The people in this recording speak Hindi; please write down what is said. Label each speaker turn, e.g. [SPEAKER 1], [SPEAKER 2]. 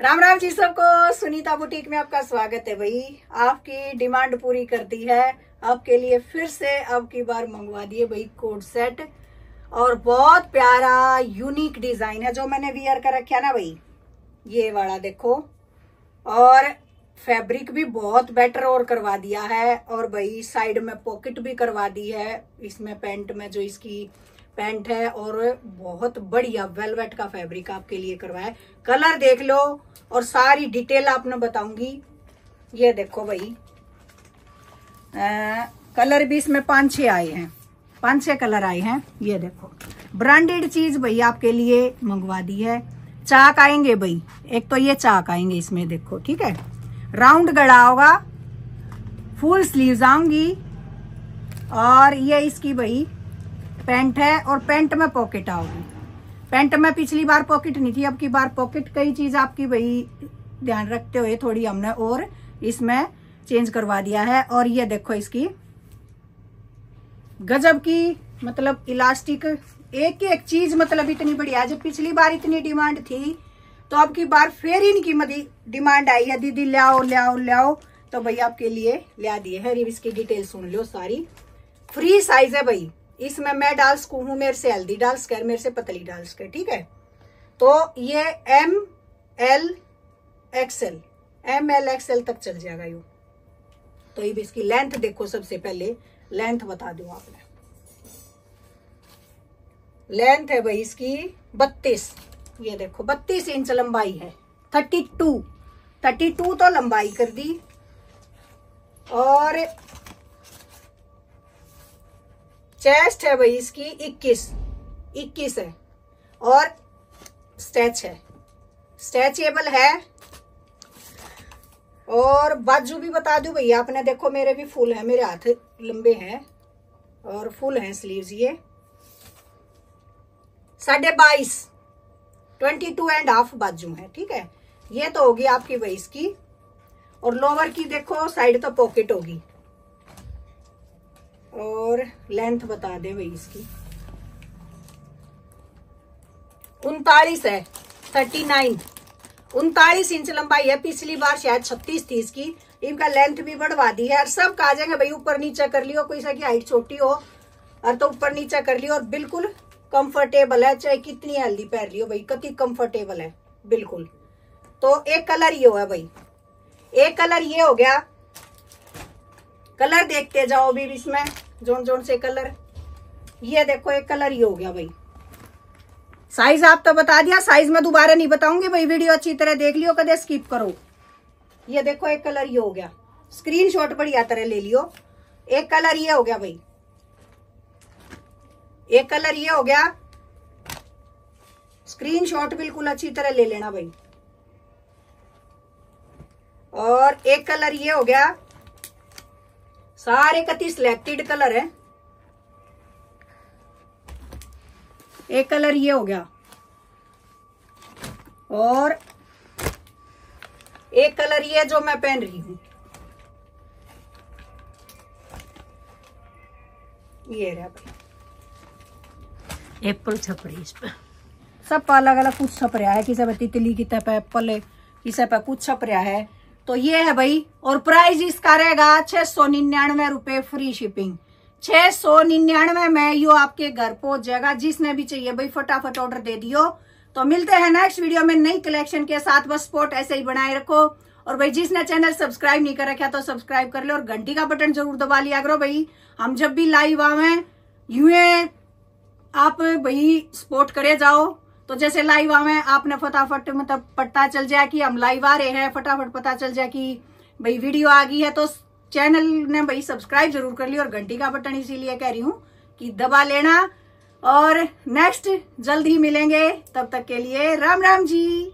[SPEAKER 1] राम राम जी सबको, सुनीता बुटीक में आपका स्वागत है भाई। आपकी डिमांड पूरी कर दी है, आपके लिए फिर से अब की बार मंगवा दिए भाई कोड सेट। और बहुत प्यारा यूनिक डिज़ाइन है जो मैंने वियर कर रखा ना भाई। ये वाला देखो। और फैब्रिक भी बहुत बेटर और करवा दिया है। और भाई साइड में पॉकेट भी करवा दी है। इसमें पेंट में जो इसकी पेंट है और बहुत बढ़िया वेलवेट का फैब्रिक आपके लिए करवाया कलर देख लो और सारी डिटेल आपने बताऊँगी। ये देखो भाई। आ, कलर भी इसमें पाँच छह आए हैं। पाँच छह कलर आए हैं। ये देखो। ब्रांडेड चीज़ भाई आपके लिए मंगवा दी है। चाक आएँगे भाई। एक तो ये चाक आएँगे इसमें देखो ठीक है? राउंड गड़ा होगा। फुल स्लीव्स आऊँगी। और ये इसकी भाई पेंट है और पेंट में पॉकेट आओगी। पेंट में पिछली बार पॉकेट नहीं थी, अब की बार पॉकेट, कई चीज़ आपकी भाई ध्यान रखते हुए थोड़ी हमने और इसमें चेंज करवा दिया है। और ये देखो इसकी गजब की मतलब इलास्टिक एक एक चीज़ मतलब इतनी बढ़िया जब पिछली बार इतनी डिमांड थी तो अब की बार फिर इनकी डिमांड आई है। दीदी ले आओ ले आओ ले आओ तो भाई आपके लिए ले दिए है। इसकी डिटेल सुन लो सारी। फ्री साइज़ है भाई। इसमें मैं डाल सकू, हूँ मेरे से हल्दी डाल सके मेरे से पतली डाल सके ठीक है? तो ये M L XL M L XL तक चल जाएगा यू। तो ये इसकी लेंथ देखो सबसे पहले। लेंथ बता दू आपने। लेंथ है भाई इसकी बत्तीस। ये देखो, बत्तीस इंच लंबाई है। थर्टी टू थर्टी टू तो लंबाई कर दी। और चेस्ट है भाई इसकी, इक्कीस। इक्कीस है। और स्टैच है। स्ट्रेचेबल है। और बाजू भी बता दू भैया आपने देखो मेरे भी फुल है, मेरे हाथ लंबे हैं और फुल हैं स्लीव्स ये। साढ़े बाईस। ट्वेंटी टू एंड हाफ़ बाजू है, ठीक है? ये तो होगी आपकी वैस की और लोअर की देखो साइड तो पॉकेट होगी। और लेंथ बता दे भाई इसकी। उनतालीस है थर्टी नाइन उनतालीस इंच लंबाई है, पिछली बार शायद छत्तीस थी इसकी। इनका लेंथ भी बढ़वा दी है। और सब कहा जाएँगे भाई, ऊपर नीचे कर लियो, कोई सा की हाइट छोटी हो, और तो ऊपर नीचे कर लियो, और बिल्कुल कंफर्टेबल है। चाहे कितनी हेल्दी पहन लियो भाई, कति कंफर्टेबल है, बिल्कुल। तो एक कलर ये है भाई। एक कलर ये हो गया। कलर देखते जाओ अभी इसमें। जोन जोन से कलर। ये देखो, एक कलर ये हो गया भाई। साइज़ आप तो बता दिया साइज़ में दोबारा नहीं बताऊँगी भाई। वीडियो अच्छी तरह देख लियो, कदे स्किप करो। ये देखो, एक कलर ये हो गया। स्क्रीन शॉट बढ़िया तरह ले लियो। एक कलर ये हो गया भाई। एक कलर ये हो गया। स्क्रीन शॉट बिल्कुल अच्छी तरह ले लेना भाई। और एक कलर ये हो गया। सारे कति सिलेक्टेड कलर है। एक कलर ये हो गया। और एक कलर ये जो मैं पहन रही हूँ। ये रहा भाई।
[SPEAKER 2] एप्पल छप रही इस पर
[SPEAKER 1] सब अलग अलग कुछ छप रहा है किसी पे तितली की पे एप्पल किसी पे कुछ छप रहा है। तो ये है भाई, और प्राइस इसका रहेगा छह सौ निन्यानवे रुपए फ्री शिपिंग छह सौ निन्यानवे में यो आपके घर पहुँच जाएगा, जिसने भी चाहिए भाई फटाफट ऑर्डर दे दियो। तो मिलते हैं नेक्स्ट वीडियो में नई कलेक्शन के साथ, बस स्पोर्ट ऐसे ही बनाए रखो। और भाई, जिसने चैनल सब्सक्राइब नहीं कर रखा तो सब्सक्राइब कर लो, और घंटी का बटन ज़रूर दबा लिया करो भाई। हम जब भी लाइव आवे, यूए आप भाई सपोर्ट करे जाओ। तो जैसे लाइव आवे, आपने फटाफट मतलब पता चल जाए कि हम लाइव आ रहे हैं, फटाफट पता चल जाए कि भाई वीडियो आ गई है तो चैनल ने भाई सब्सक्राइब ज़रूर कर ली और घंटी का बटन इसीलिए कह रही हूँ कि दबा लेना। और नेक्स्ट जल्द ही मिलेंगे, तब तक के लिए राम राम जी।